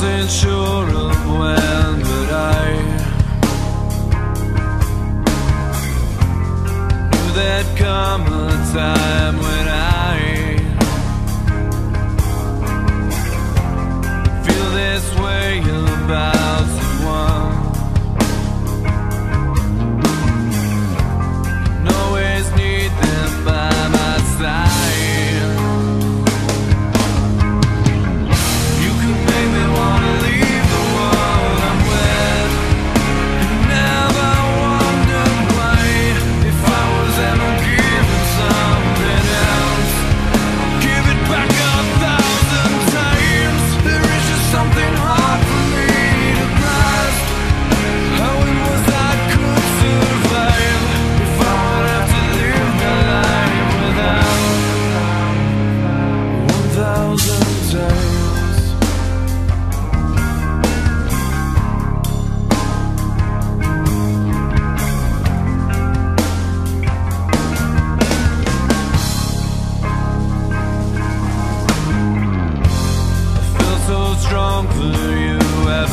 wasn't sure of when, but I knew there'd come a time when I.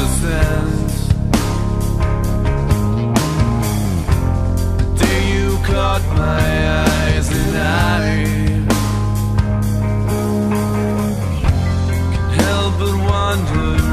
innocence you caught my eyes and I Help but wonder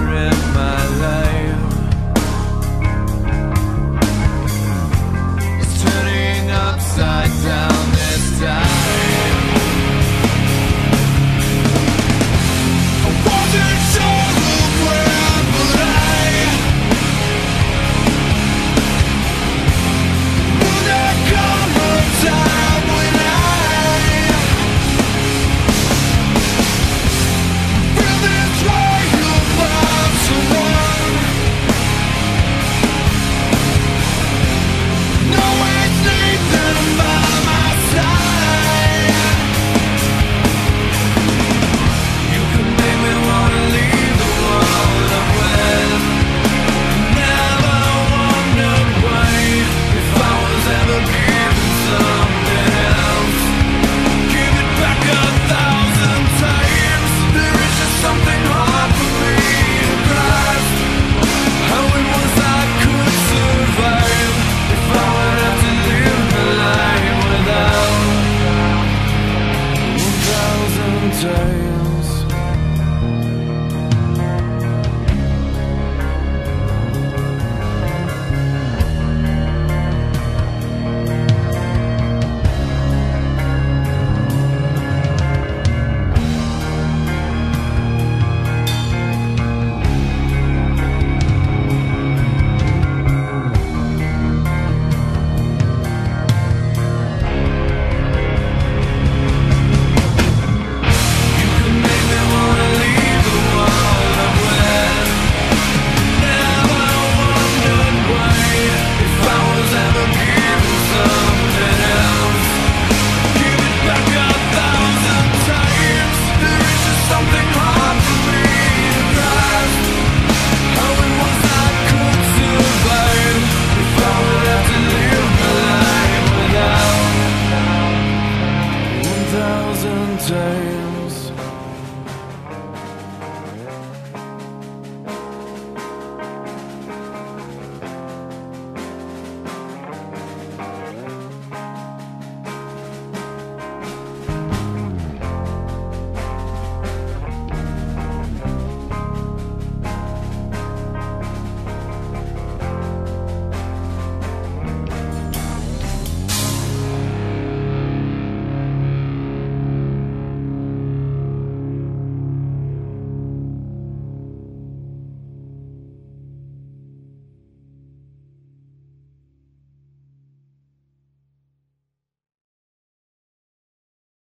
thousand times.